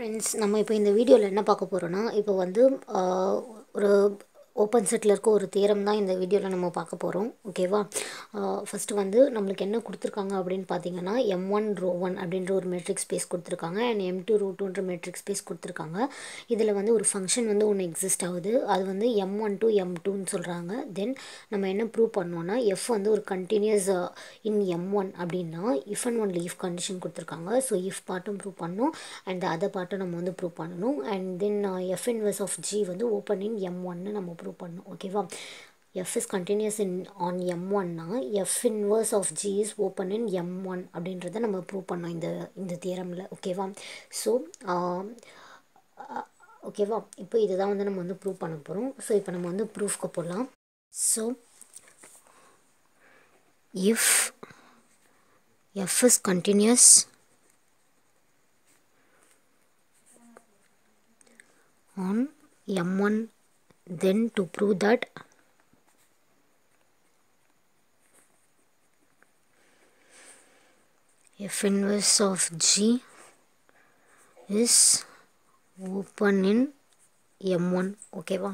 Friends நம்ம இப்போ இந்த வீடியோவில் என்ன பார்க்க போகிறோன்னா இப்போ வந்து ஒரு ஓப்பன் செட்டில் இருக்க ஒரு தேரம் தான் இந்த வீடியோவில் நம்ம பார்க்க போகிறோம் ஓகேவா ஃபஸ்ட்டு வந்து நம்மளுக்கு என்ன கொடுத்துருக்காங்க அப்படின்னு பார்த்தீங்கன்னா எம் ஒன் ரோ ஒன் அப்படின்ற ஒரு மெட்ரிக் ஸ்பேஸ் கொடுத்துருக்காங்க. அண்ட் எம் டூ ரோ டூன்ற மெட்ரிக் ஸ்பேஸ் கொடுத்துருக்காங்க. இதில் வந்து ஒரு ஃபங்க்ஷன் வந்து ஒன்று எக்ஸிஸ்ட் ஆகுது. அது வந்து எம் ஒன் டு எம் டூன்னு சொல்கிறாங்க தென் நம்ம என்ன ப்ரூவ் பண்ணோன்னா எஃப் வந்து ஒரு கண்டினியூஸ் இன் எம் ஒன் அப்படின்னா if and one leaf condition கொடுத்துருக்காங்க. ஸோ இஃப் பாட்டும் ப்ரூவ் பண்ணணும் அண்ட் அதர் பாட்டும் நம்ம வந்து ப்ரூவ் பண்ணணும். And then F inverse of G வந்து ஓப்பன் இன் எம் ஒன்னு நம்ம ப்ரூவ் பண்ணும் ஓகேவா F is continuous in on M ஒன்னா F inverse of G is open in M one அப்படின்றத நம்ம ப்ரூவ் பண்ணோம் இந்த இந்த தியரமில் ஓகேவா ஸோ ஓகேவா இப்போ இதுதான் வந்து நம்ம வந்து ப்ரூவ் பண்ண போகிறோம் ஸோ இப்போ நம்ம வந்து ப்ரூஃப்க்கு போடலாம் so if F is continuous on m1 then to prove that f inverse of g is open in m1 ஓகேவா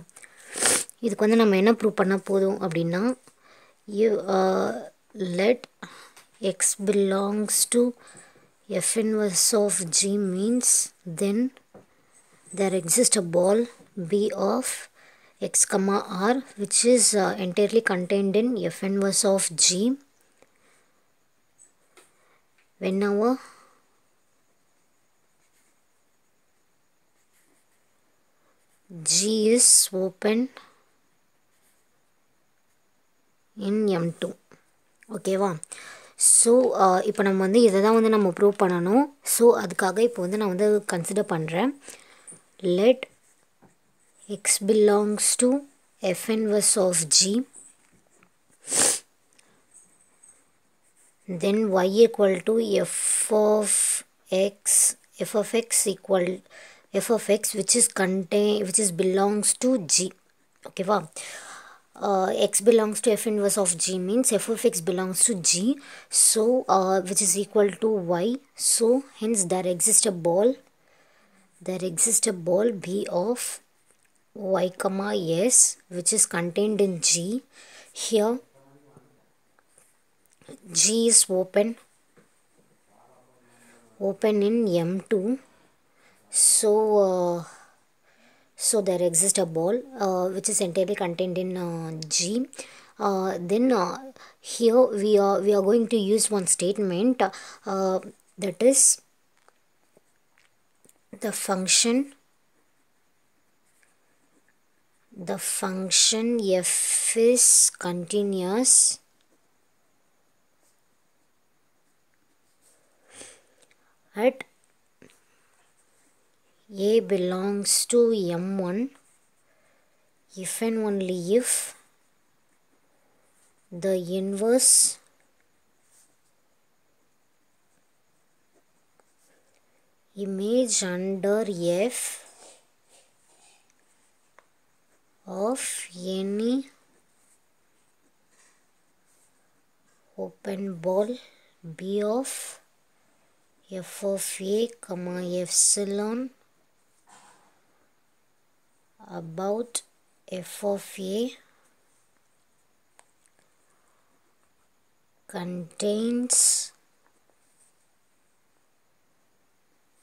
இதுக்கு வந்து நம்ம என்ன ப்ரூவ் பண்ண போதும் அப்படின்னா you uh, let x belongs to f inverse of g means then there exists a ball b of x comma r which is uh, entirely contained in f inverse of g when our g is open in m2 ஓகேவா so இப்போ நம்ம வந்து இதை தான் வந்து நம்ம prove பண்ணணும் so அதுக்காக இப்போ வந்து நான் வந்து கன்சிடர் பண்ணுறேன் let x belongs to f inverse of g. Then y equal to f of x f of x equal f of x which is contain which is belongs to g. Okay wow uh, x belongs to f inverse of g means f of x belongs to g. So uh, which is equal to y. So hence there exists a ball there exists a ball b of y comma s which is contained in g. Here g is open open in m2 so uh, so there exists a ball uh, which is entirely contained in uh, g. Uh, then uh, here we are we are going to use one statement uh, that is the function the function f is continuous. At a belongs to m1 if and only if the inverse image under f of any open ball b of f of a comma epsilon about f of a contains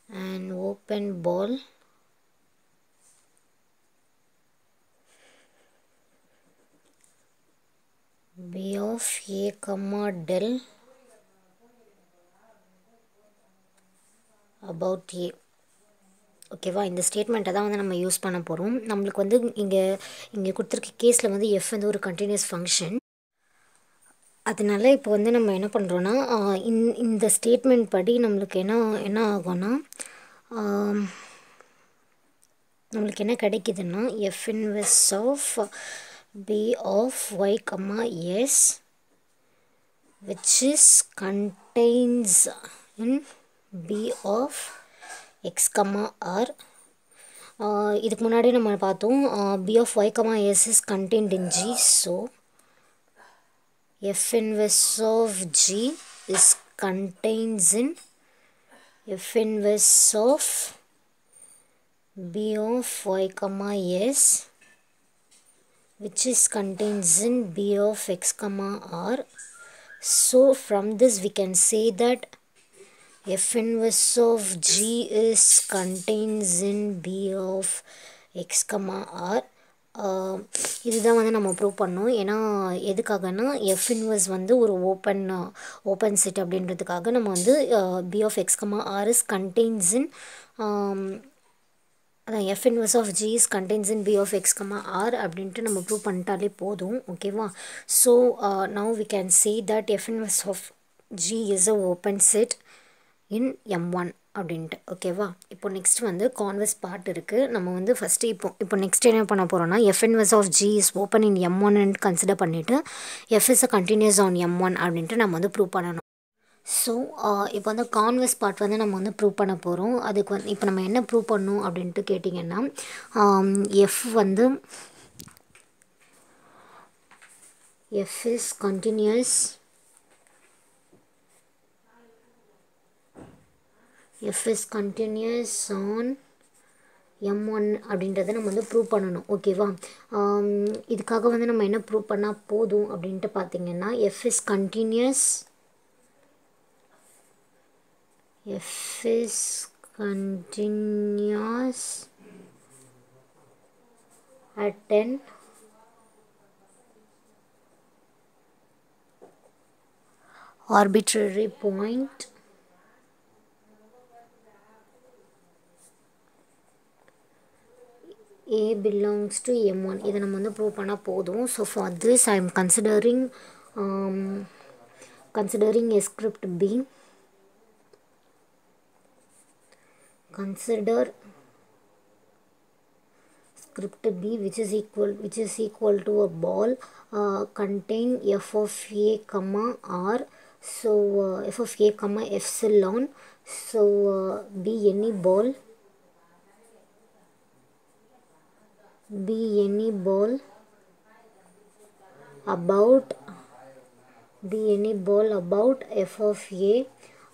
an open ball b of a. Comma del about a ஓகேவா இந்த ஸ்டேட்மெண்ட்டை தான் வந்து நம்ம use பண்ண போகிறோம் நம்மளுக்கு வந்து இங்கே இங்கே கொடுத்துருக்க கேஸில் வந்து எஃப் வந்து ஒரு கண்டினியூஸ் ஃபங்க்ஷன் அதனால் இப்போ வந்து நம்ம என்ன பண்ணுறோன்னா இந் இந்த ஸ்டேட்மெண்ட் படி நம்மளுக்கு என்ன என்ன ஆகும்னா நம்மளுக்கு என்ன கிடைக்குதுன்னா F inverse of P of Y comma S which is contains in b of x comma r ஆஹ் இதுக்கு முன்னாடி நம்ம பார்த்தோம் b of y comma s is contained in g so f inverse of g is contains in f inverse of b of y comma s which is contains in b of x comma r. So from this we can say that f inverse of g is contains in b of x comma r. இதுதான் வந்து நம்ம prove பண்ணோம். ஏன்னா எதுக்காகனா F inverse வந்து ஒரு open open set அப்படின்றதுக்காக நம்ம வந்து B of X comma R is contains in அதான் F inverse of G is contains in B of X comma R அப்படின்ட்டு நம்ம ப்ரூவ் பண்ணிட்டாலே போதும் ஓகேவா so now we can say that F inverse of G is a open set in M one அப்படின்ட்டு ஓகேவா இப்போ next வந்து converse part இருக்குது நம்ம வந்து ஃபஸ்ட்டு இப்போ இப்போ நெக்ஸ்ட் என்ன பண்ண போகிறோம்னா F inverse of G is open in M one consider பண்ணிவிட்டு F is a continuous on M one அப்படின்ட்டு நம்ம வந்து ப்ரூவ் பண்ணணும். ஸோ uh, இப்போ வந்து கான்வெஸ் பார்ட் வந்து நம்ம வந்து ப்ரூவ் பண்ண போகிறோம் அதுக்கு வந்து இப்போ நம்ம என்ன ப்ரூவ் பண்ணணும் அப்படின்ட்டு கேட்டிங்கன்னா எஃப் um, வந்து F is continuous F is continuous on M one அப்படின்றத நம்ம வந்து ப்ரூவ் பண்ணணும். ஓகேவா um, இதுக்காக வந்து நம்ம என்ன ப்ரூவ் பண்ணால் போதும் அப்படின்ட்டு பார்த்தீங்கன்னா F is continuous F is continuous at an arbitrary point A belongs to M1 இதை நம்ம வந்து ப்ரூவ் பண்ணால் போதும். So for this I am considering considering a script B. consider script B which is equal which is equal to a ball uh, contain f of a comma r. So uh, f of a comma epsilon. So uh, be any ball. Be any ball. About be any ball about f of a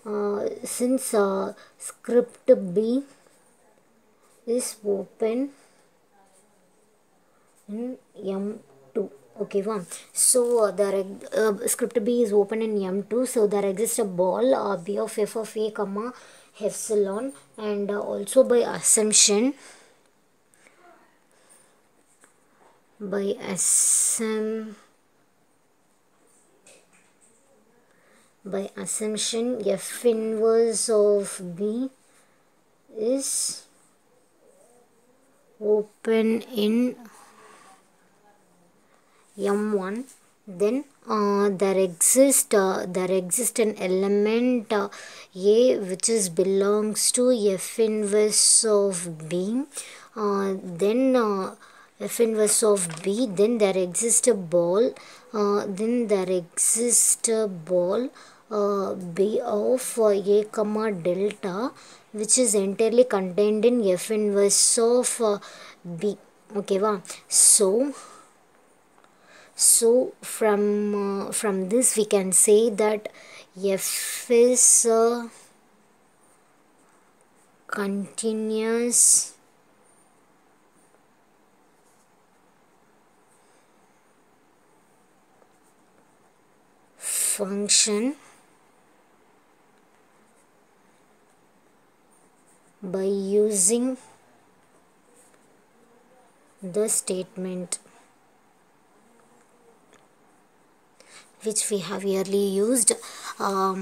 uh, since script B is open in M2 okay one so the uh, script B is open in M2 uh, uh, so there exists a ball uh, B of F of A comma epsilon and uh, also by assumption by assumption by assumption f inverse of b is open in m1 then uh, there exist uh, there exist an element uh, a which is belongs to f inverse of b uh, then uh, f inverse of b then there exists a ball uh, then there exists a ball uh, b of uh, a comma delta which is entirely contained in f inverse. Of uh, b okay so so from uh, from this we can say that f is a continuous function by using the statement which we have yearly used um,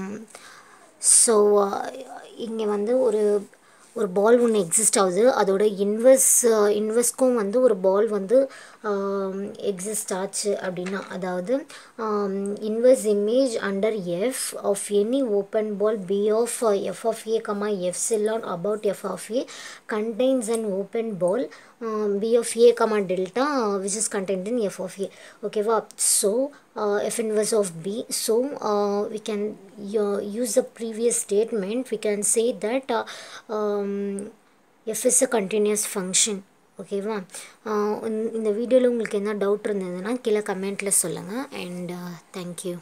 so இங்கே வந்து ஒரு ஒரு பால் ஒன்று exist ஆகுது. அதோட invest இன்வெர்ஸ்க்கும் வந்து ஒரு பால் வந்து எக்ஸிஸ்ட் ஆச்சு அப்படின்னா அதாவது inverse image under F of any open ball B of F of A comma epsilon about F of A contains and open ball B of A comma delta which is content in F of A ஓகேவா so f inverse of b. So uh, we can uh, use the previous statement. We can say that uh, um, f is a continuous function. ஓகேவா இந்த வீடியோவில் உங்களுக்கு என்ன doubt இருந்ததுன்னா கீழே கமெண்ட்டில் சொல்லுங்கள் அண்ட் தேங்க்யூ